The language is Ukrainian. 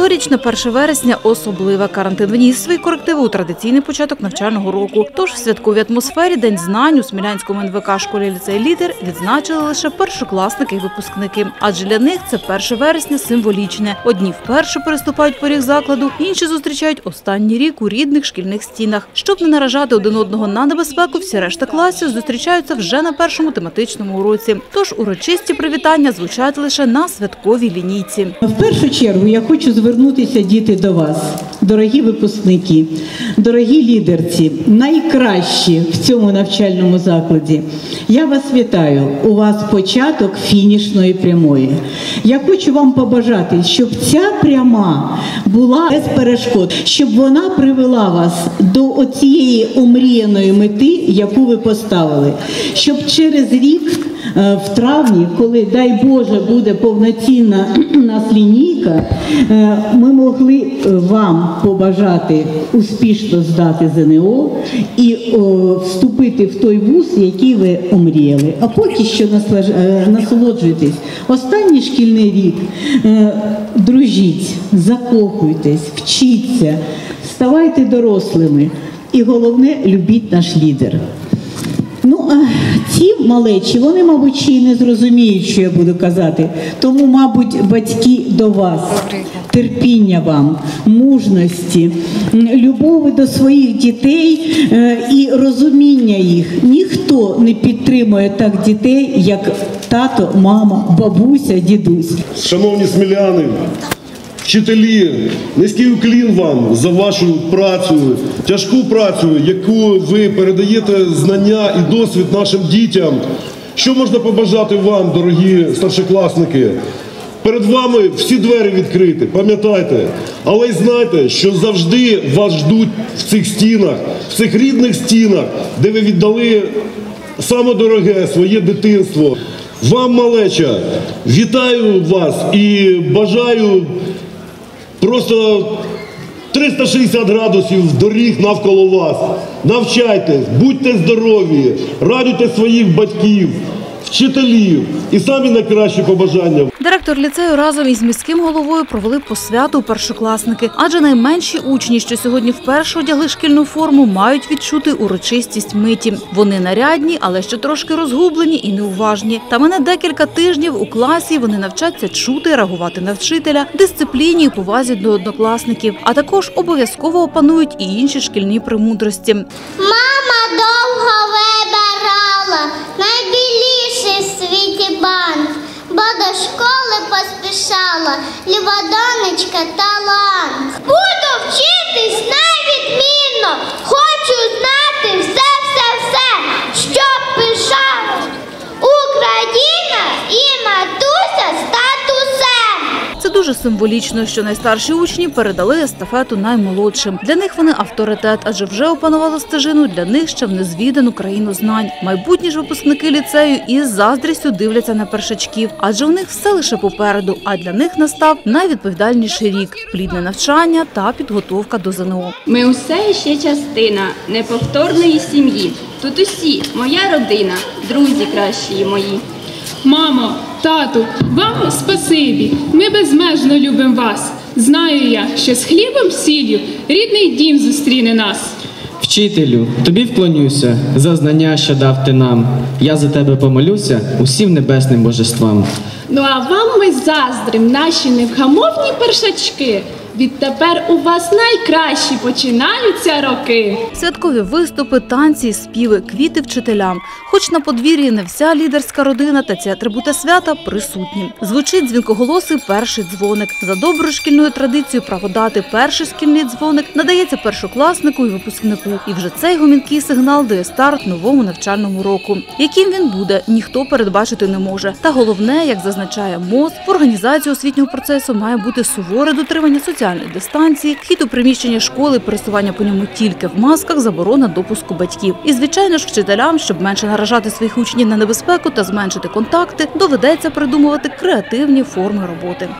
Цьогорічне 1 вересня особливе. Карантин вніс свої корективи у традиційний початок навчального року. Тож в святковій атмосфері День знань у Смілянському НВК школі ліцей лідер відзначили лише першокласники і випускники. Адже для них це 1 вересня символічне. Одні вперше переступають поріг закладу, інші зустрічають останній рік у рідних шкільних стінах. Щоб не наражати один одного на небезпеку, всі решта класів зустрічаються вже на першому тематичному уроці. Тож урочисті привітання звучать лише на святковій лінійці. В першу чергу я хочу звернутися, діти, до вас, дорогі випускники, дорогі лідерці, найкращі в цьому навчальному закладі. Я вас вітаю. У вас початок фінішної прямої. Я хочу вам побажати, щоб ця пряма була без перешкод, щоб вона привела вас до оцієї омріяної мети, яку ви поставили, щоб через рік. Е, В травні, коли дай Боже буде повноцінна нас лінійка, е, ми могли е, вам побажати успішно здати ЗНО і вступити в той вуз, який ви омріяли. А поки що насолоджуйтесь. Останній шкільний рік дружіть, закохуйтесь, вчіться, ставайте дорослими. І головне, любіть наш лідер. Ну, ці малечі, вони, мабуть, ще й не зрозуміють, що я буду казати. Тому, мабуть, батьки до вас, терпіння вам, мужності, любові до своїх дітей е, і розуміння їх. Ніхто не підтримує так дітей, як тато, мама, бабуся, дідусь. Шановні сміляни, вчителі, низький уклін вам за вашу працю, тяжку працю, яку ви передаєте знання і досвід нашим дітям. Що можна побажати вам, дорогі старшокласники? Перед вами всі двері відкриті, пам'ятайте, але й знайте, що завжди вас ждуть в цих стінах, в цих рідних стінах, де ви віддали саме дороге своє дитинство. Вам, малеча, вітаю вас і бажаю просто 360 градусів доріг навколо вас. Навчайтесь, будьте здорові, радуйте своїх батьків, вчителів і самі найкращі побажання. Директор ліцею разом із міським головою провели посвяту першокласники, адже найменші учні, що сьогодні вперше одягли шкільну форму, мають відчути урочистість миті. Вони нарядні, але ще трошки розгублені і неуважні. Та мене декілька тижнів у класі вони навчаться чути, реагувати на вчителя, дисципліні і повазі до однокласників, а також обов'язково опанують і інші шкільні премудрості. Мама довго донечка талант. Буду вчитись найвідмінно, хочу знати все, все, все, щоб пишала Україна і матуся з татусем. Це дуже символічно, що найстарші учні передали естафету наймолодшим. Для них вони авторитет, адже вже опанували стежину для них ще в незвідану країну знань. Майбутні ж випускники ліцею із заздрістю дивляться на першачків, адже в них все лише попереду. А для них настав найвідповідальніший рік плідне навчання та підготовка до ЗНО. Ми усе ще частина неповторної сім'ї. Тут усі, моя родина, друзі кращі мої. Мамо, тату, вам спасибі. Ми безмежно любимо вас. Знаю я, що з хлібом сіллю рідний дім зустріне нас. Вчителю, тобі вклонюся за знання, що дав ти нам. Я за тебе помолюся усім небесним божествам. Ну а вам ми заздрим, наші невгамовні першачки. Відтепер у вас найкращі починаються роки. Святкові виступи, танці, співи, квіти вчителям. Хоч на подвір'ї не вся лідерська родина та ці атрибути свята присутні. Звучить дзвінкоголосий перший дзвоник. За доброю шкільною традицією праводати перший шкільний дзвоник надається першокласнику і випускнику. І вже цей гомінкий сигнал дає старт новому навчальному року. Яким він буде, ніхто передбачити не може. Та головне, як зазначає МОЗ, в організації освітнього процесу має бути суворе дотримання соціальної дистанції, вхід у приміщення школи, пересування по ньому тільки в масках, заборона допуску батьків. І звичайно ж, вчителям, щоб менше наражати своїх учнів на небезпеку та зменшити контакти, доведеться придумувати креативні форми роботи.